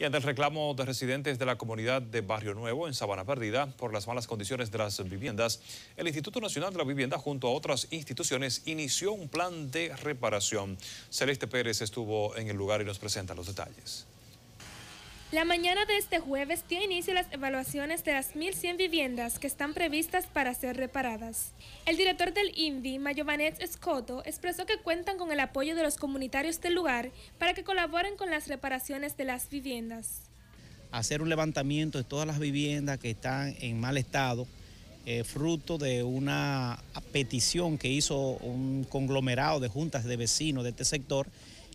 Y ante el reclamo de residentes de la comunidad de Barrio Nuevo en Sabana Perdida por las malas condiciones de las viviendas, el Instituto Nacional de la Vivienda junto a otras instituciones inició un plan de reparación. Celeste Pérez estuvo en el lugar y nos presenta los detalles. La mañana de este jueves dio inicio las evaluaciones de las 1.100 viviendas que están previstas para ser reparadas. El director del INVI, Mayovanet Escoto, expresó que cuentan con el apoyo de los comunitarios del lugar para que colaboren con las reparaciones de las viviendas. Hacer un levantamiento de todas las viviendas que están en mal estado, eh, fruto de una petición que hizo un conglomerado de juntas de vecinos de este sector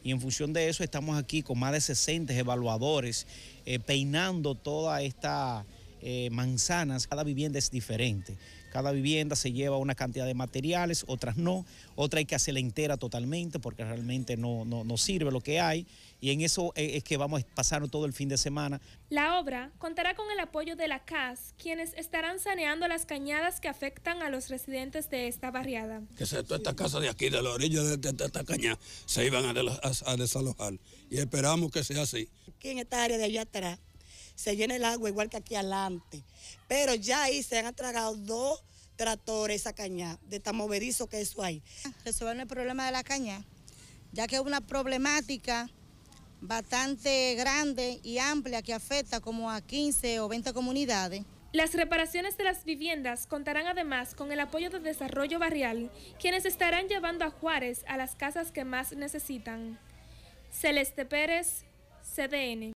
y en función de eso estamos aquí con más de 60 evaluadores eh, peinando toda esta eh, manzanas, cada vivienda es diferente. Cada vivienda se lleva una cantidad de materiales, otras no, otra hay que hacerla entera totalmente porque realmente no, no, sirve lo que hay y en eso es que vamos a pasar todo el fin de semana. La obra contará con el apoyo de la CAS, quienes estarán saneando las cañadas que afectan a los residentes de esta barriada. Que se, toda esta casa de aquí, de la orilla de, esta cañada, se iban a, a desalojar y esperamos que sea así. Aquí en esta área de allá atrás se llena el agua igual que aquí adelante. Pero ya ahí se han tragado dos tractores esa caña, de tan movedizo que eso hay. Resolver el problema de la caña, ya que es una problemática bastante grande y amplia que afecta como a 15 o 20 comunidades. Las reparaciones de las viviendas contarán además con el apoyo de Desarrollo Barrial, quienes estarán llevando a Juárez a las casas que más necesitan. Celeste Pérez, CDN.